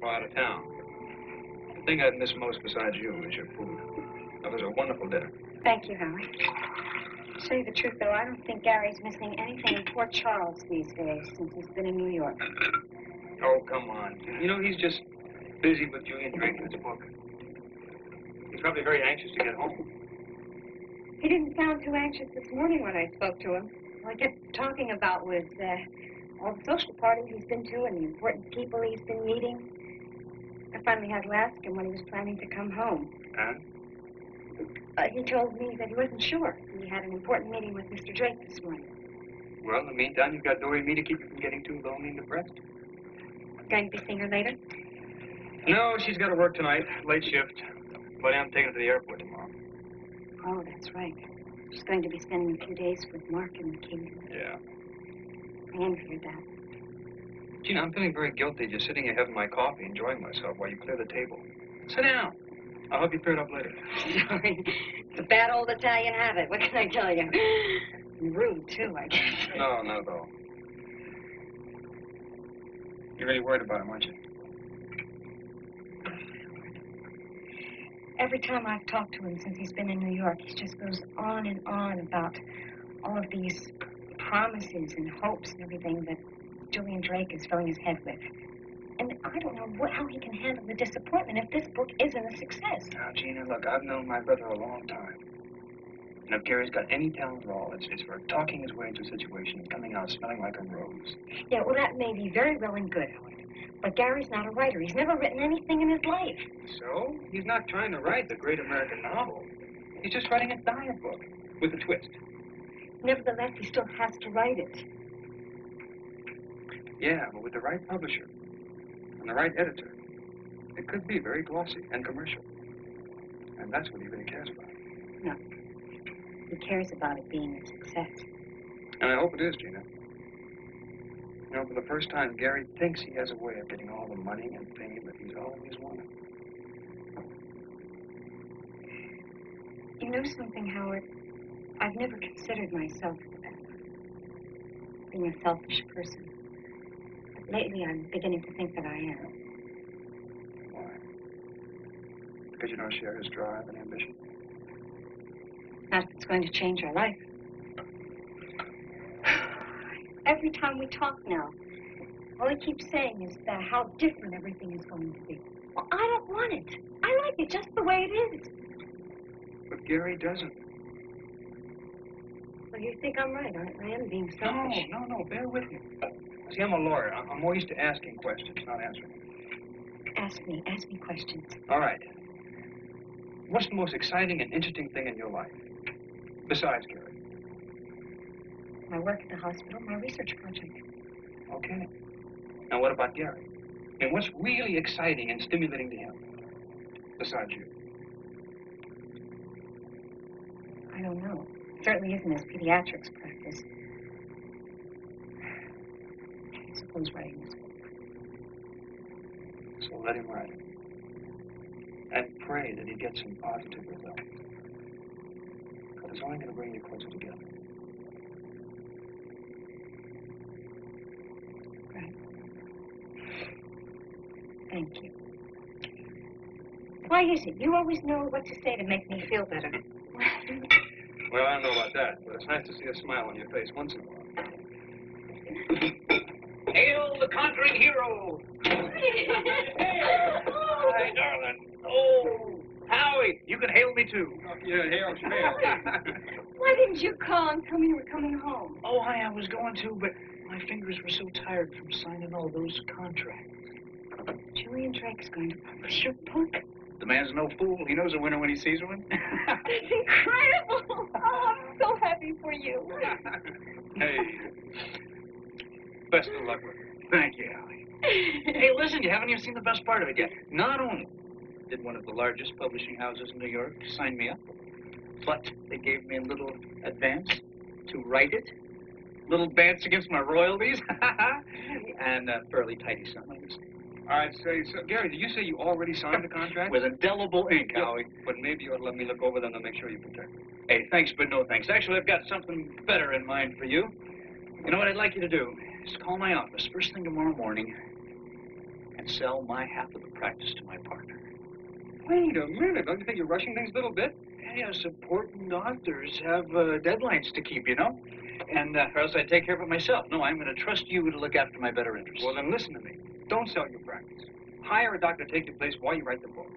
Well, out of town. The thing I'd miss most besides you is your food. That was a wonderful dinner. Thank you, Howard. To tell you the truth, though, I don't think Gary's missing anything in Port Charles these days since he's been in New York. Oh, come on. You know, he's just busy with Julian Drake and his book. He's probably very anxious to get home. He didn't sound too anxious this morning when I spoke to him. All he kept talking about was uh, all the social parties he's been to and the important people he's been meeting. I finally had to ask him when he was planning to come home. And? Uh, he told me that he wasn't sure. He had an important meeting with Mr. Drake this morning. Well, in the meantime, you've got Dorrie and me to keep you from getting too lonely and depressed. Going to be seeing her later? No, she's got to work tonight, late shift. But I'm taking her to the airport tomorrow. Oh, that's right. She's going to be spending a few days with Mark and the Kings. Yeah. I envied that. Gina, I'm feeling very guilty just sitting here having my coffee, enjoying myself while you clear the table. Sit down. I'll help you clear it up later. Sorry. It's a bad old Italian habit. What can I tell you? Rude, too, I guess. No, not at all. You're really worried about him, aren't you? Every time I've talked to him since he's been in New York, he just goes on and on about all of these promises and hopes and everything that Julian Drake is filling his head with. And I don't know what, how he can handle the disappointment if this book isn't a success. Now, Gina, look, I've known my brother a long time. And if Gary's got any talent at all, it's, it's for talking his way into a situation and coming out smelling like a rose. Yeah, well, that may be very well and good, Howard. But Gary's not a writer. He's never written anything in his life. So? He's not trying to write the great American novel. He's just writing a diet book with a twist. Nevertheless, he still has to write it. Yeah, but with the right publisher and the right editor, it could be very glossy and commercial. And that's what he really cares about. No. He cares about it being a success. And I hope it is, Gina. You know, for the first time, Gary thinks he has a way of getting all the money and fame that he's always wanted. You know something, Howard? I've never considered myself being a selfish person. Lately, I'm beginning to think that I am. Why? Because you don't share his drive and ambition? Not if it's going to change our life. Every time we talk now, all he keeps saying is that how different everything is going to be. Well, I don't want it. I like it just the way it is. But Gary doesn't. Well, you think I'm right, aren't I? am being selfish. No, no, no, bear with me. See, I'm a lawyer. I'm more used to asking questions, not answering. Ask me, ask me questions. All right. What's the most exciting and interesting thing in your life? Besides Gary. My work at the hospital, my research project. Okay. Now, what about Gary? And what's really exciting and stimulating to him? Besides you. I don't know. It certainly isn't his pediatrics practice. I suppose writing this. So let him write it. And pray that he gets some positive results. Because it's only going to bring you closer together. Thank you. Why is it? You always know what to say to make me feel better. Well, I don't know about that, but it's nice to see a smile on your face once in a while. Hail the conquering hero! Hi, darling. Oh, Howie, you can hail me too. Oh, yeah, hail, Why didn't you call and tell me you were coming home? Oh, hi, I was going to, but my fingers were so tired from signing all those contracts. Julian Drake's going to publish your book. The man's no fool. He knows a winner when he sees one. That's incredible. Oh, I'm so happy for you. hey. Best of luck with it. Thank you, Allie. Hey, listen, you haven't even seen the best part of it yet. Not only did one of the largest publishing houses in New York sign me up, but they gave me a little advance to write it. Little advance against my royalties. and a fairly tidy sum. I. All right, say, so, Gary, did you say you already signed the contract? With indelible ink, Yeah, Howie. But maybe you ought to let me look over them to make sure you protect them. Hey, thanks, but no thanks. Actually, I've got something better in mind for you. You know what I'd like you to do? Is call my office first thing tomorrow morning and sell my half of the practice to my partner. Wait a minute. Don't you think you're rushing things a little bit? Yes, important doctors have uh, deadlines to keep, you know? And, uh, or else I'd take care of it myself. No, I'm going to trust you to look after my better interests. Well, then listen to me. Don't sell your practice. Hire a doctor to take your place while you write the book.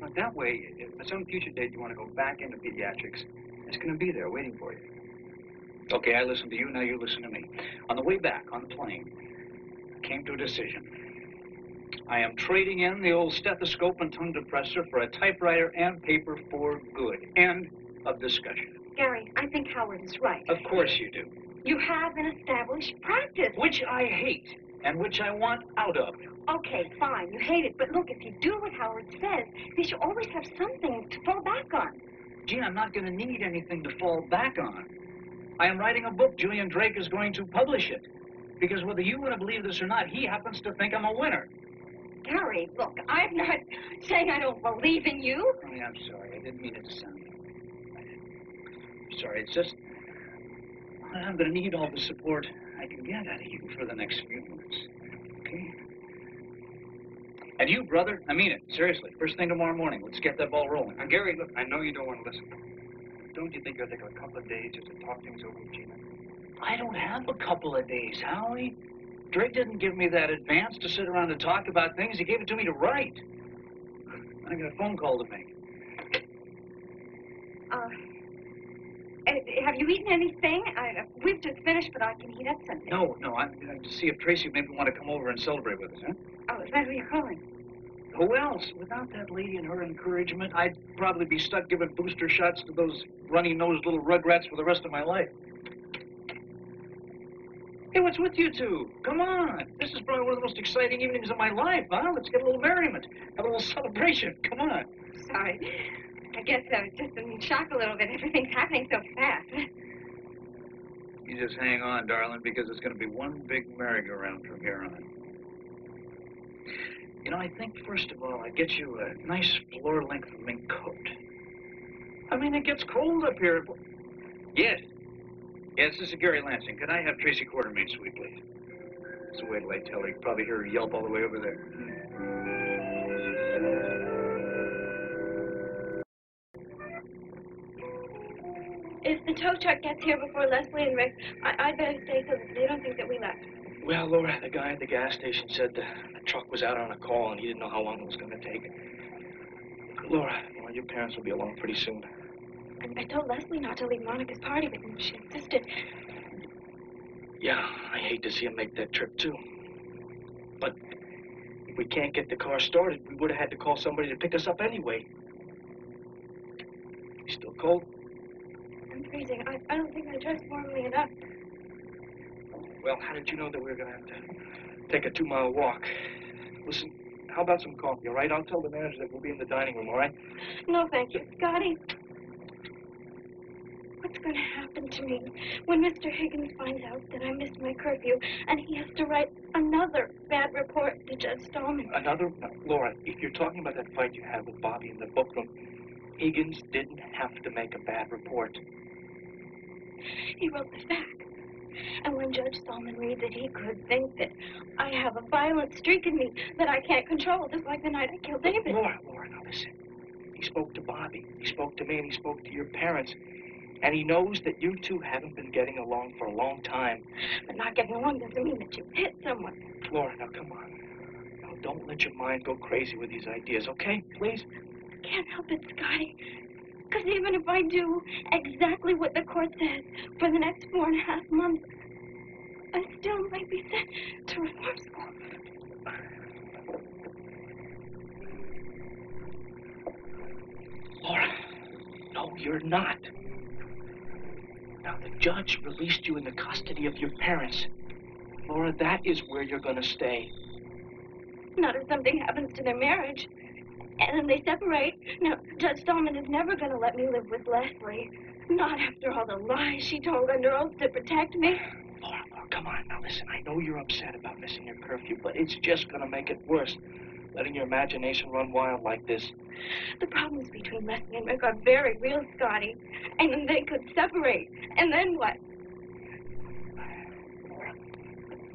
Now, that way, if at some future date you want to go back into pediatrics, it's going to be there waiting for you. Okay, I listened to you, now you listen to me. On the way back, on the plane, I came to a decision. I am trading in the old stethoscope and tongue depressor for a typewriter and paper for good. End of discussion. Gary, I think Howard is right. Of course you do. You have an established practice. Which I hate, and which I want out of. Okay, fine, you hate it, but look, if you do what Howard says, then you always have something to fall back on. Gene, I'm not going to need anything to fall back on. I am writing a book. Julian Drake is going to publish it. Because whether you want to believe this or not, he happens to think I'm a winner. Gary, look, I'm not saying I don't believe in you. Oh, Honey, I'm sorry. I didn't mean it to sound. I'm sorry. It's just I'm going to need all the support I can get out of you for the next few months. Okay? And you, brother, I mean it. Seriously. First thing tomorrow morning. Let's get that ball rolling. Now, Gary, look, I know you don't want to listen. Don't you think you'll take a couple of days just to talk things over with Gina? I don't have a couple of days, Howie. Drake didn't give me that advance to sit around and talk about things. He gave it to me to write. I got a phone call to make. Uh, uh, have you eaten anything? I, uh, we've just finished, but I can heat up something. No, no, I'm going to see if Tracy maybe want to come over and celebrate with us, huh? Oh, is that who you're calling? Who else? Without that lady and her encouragement, I'd probably be stuck giving booster shots to those runny-nosed little rugrats for the rest of my life. Hey, what's with you two? Come on. This is probably one of the most exciting evenings of my life, huh? Let's get a little merriment. Have a little celebration. Come on. Sorry. I guess I was just in shock a little bit. Everything's happening so fast. You just hang on, darling, because it's going to be one big merry-go-round from here on. You know, I think, first of all, I'd get you a nice floor-length mink coat. I mean, it gets cold up here. Yes. Yes, this is Gary Lansing. Could I have Tracy Quartermaine, suite, please? So wait till I tell her. You probably hear her yelp all the way over there. If the tow truck gets here before Lesley and Rick, I- I'd better stay so that they don't think that we left. Well, Laura, the guy at the gas station said the, the truck was out on a call and he didn't know how long it was going to take. Laura, well, your parents will be along pretty soon. I, I told Lesley not to leave Monica's party, but she insisted. Yeah, I hate to see him make that trip, too. But if we can't get the car started, we would have had to call somebody to pick us up anyway. You still cold? I'm freezing. I, I don't think I dressed warmly enough. Well, how did you know that we were going to have to take a two-mile walk? Listen, how about some coffee, all right? I'll tell the manager that we'll be in the dining room, all right? No, thank you. Scotty, what's going to happen to me when Mr. Higgins finds out that I missed my curfew and he has to write another bad report to Judge Stallman? Another, no, Laura, if you're talking about that fight you had with Bobbie in the book room, Higgins didn't have to make a bad report. He wrote this back. And when Judge Stallman reads it, he could think that I have a violent streak in me that I can't control, just like the night I killed David. Laura, Laura, now listen. He spoke to Bobbie, he spoke to me, and he spoke to your parents. And he knows that you two haven't been getting along for a long time. But not getting along doesn't mean that you hit someone. Laura, now come on. Now, don't let your mind go crazy with these ideas, okay? Please? I can't help it, Scotty. Because even if I do exactly what the court says for the next four and a half months, I still might be sent to reform school. Laura, no, you're not. Now, the judge released you in the custody of your parents. Laura, that is where you're going to stay. Not if something happens to their marriage. And then they separate. Now, Judge Stallman is never going to let me live with Lesley. Not after all the lies she told under oath to protect me. Laura, Laura, come on. Now, listen, I know you're upset about missing your curfew, but it's just going to make it worse. Letting your imagination run wild like this. The problems between Lesley and Rick are very real, Scotty. And then they could separate. And then what?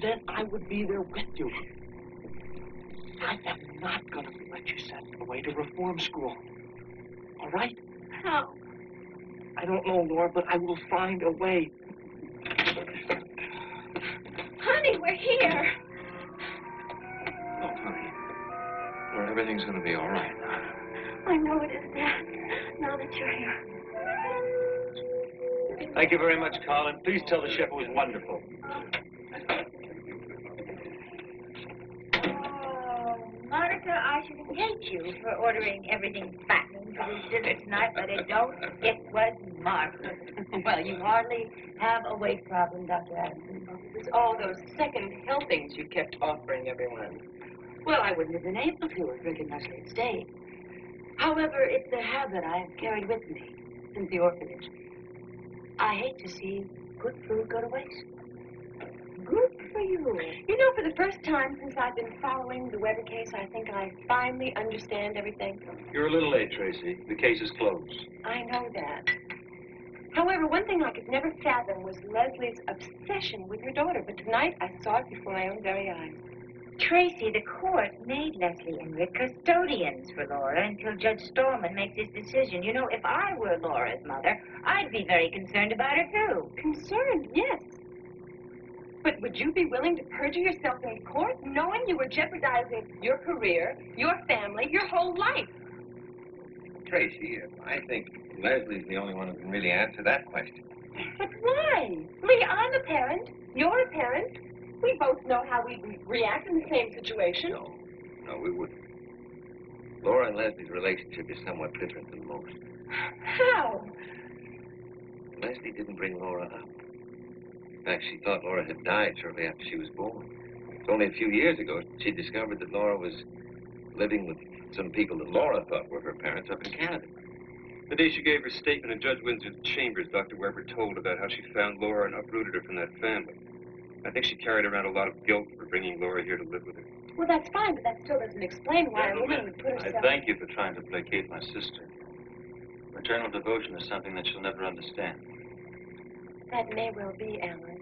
Then I would be there with you. I am not going to let you send away to reform school. All right? How? I don't know, Laura, but I will find a way. Honey, we're here. Oh, honey. Well, everything's going to be all right. I know it is, Dad. Now that you're here. Thank you very much, Colin. Please tell the chef it was wonderful. Oh, I should hate you for ordering everything fattening for this dinner tonight, but it don't. It was marvelous. well, you hardly have a weight problem, Dr. Adams. It was all those second helpings you kept offering everyone. Well, I wouldn't have been able to if Rick and Lesley had stayed. However, it's a habit I have carried with me since the orphanage. I hate to see good food go to waste. Good for you. You know, for the first time since I've been following the Webber case, I think I finally understand everything. You're a little late, Tracy. The case is closed. I know that. However, one thing I could never fathom was Lesley's obsession with her daughter, but tonight I saw it before my own very eyes. Tracy, the court made Lesley and Rick custodians for Laura until Judge Stallman makes his decision. You know, if I were Laura's mother, I'd be very concerned about her, too. Concerned, yes. But would you be willing to perjure yourself in court knowing you were jeopardizing your career, your family, your whole life? Tracy, I think Lesley's the only one who can really answer that question. But why? Lee, I'm a parent. You're a parent. We both know how we would react in the same situation. No, no, we wouldn't. Laura and Lesley's relationship is somewhat different than most. How? Lesley didn't bring Laura up. In fact, she thought Laura had died shortly after she was born. It's only a few years ago she discovered that Laura was living with some people that Laura thought were her parents up in Canada. The day she gave her statement in Judge Windsor's chambers, Dr. Webber told about how she found Laura and uprooted her from that family. I think she carried around a lot of guilt for bringing Laura here to live with her. Well, that's fine, but that still doesn't explain why a woman would put herself... I thank you for trying to placate my sister. Maternal devotion is something that she'll never understand. That may well be, Alan.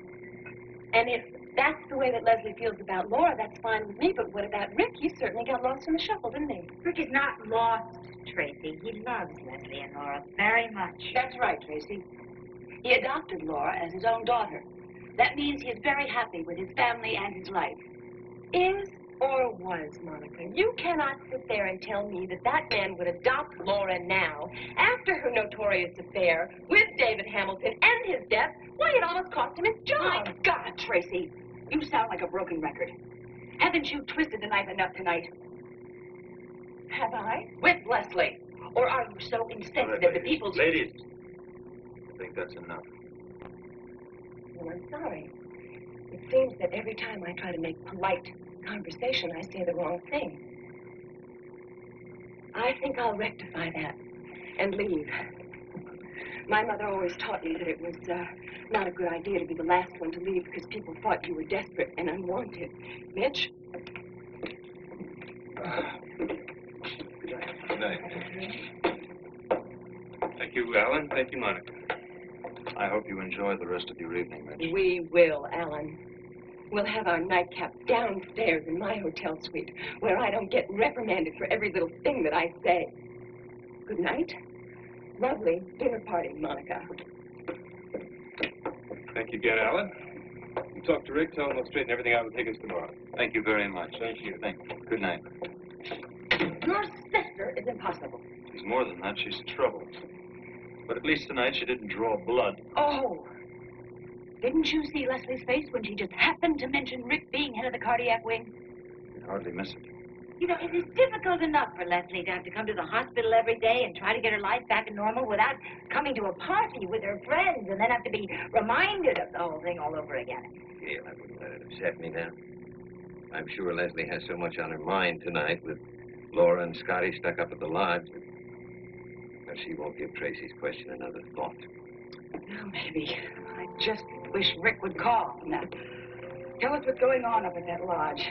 And if that's the way that Lesley feels about Laura, that's fine with me. But what about Rick? He certainly got lost in the shuffle, didn't he? Rick is not lost, Tracy. He loves Lesley and Laura very much. That's right, Tracy. He adopted Laura as his own daughter. That means he is very happy with his family and his life. Is or was, Monica. You cannot sit there and tell me that that man would adopt Laura now, after her notorious affair with David Hamilton and his death. Why, it almost cost him his job. My God, Tracy, you sound like a broken record. Haven't you twisted the knife enough tonight? Have I? With Lesley? Or are you so insensitive to people's... Ladies, I think that's enough. Well, I'm sorry. It seems that every time I try to make polite conversation, I say the wrong thing. I think I'll rectify that and leave. My mother always taught me that it was uh, not a good idea to be the last one to leave because people thought you were desperate and unwanted. Mitch? Good night. Thank you, Alan. Thank you, Monica. I hope you enjoy the rest of your evening, Mitch. We will, Alan. We'll have our nightcap downstairs in my hotel suite where I don't get reprimanded for every little thing that I say. Good night. Lovely dinner party, Monica. Thank you again, Alan. You talk to Rick, tell him we'll straighten everything out with Higgins tomorrow. Thank you very much. Thank you. Thank you. Good night. Your sister is impossible. She's more than that. She's trouble. But at least tonight she didn't draw blood. Oh! Didn't you see Lesley's face when she just happened to mention Rick being head of the cardiac wing? You'd hardly miss it. You know, it is difficult enough for Lesley to have to come to the hospital every day and try to get her life back to normal without coming to a party with her friends and then have to be reminded of the whole thing all over again. Gail, I wouldn't let it upset me now. I'm sure Lesley has so much on her mind tonight with Laura and Scotty stuck up at the lodge that she won't give Tracy's question another thought. Well, maybe. I just wish Rick would call. Now, tell us what's going on up at that lodge.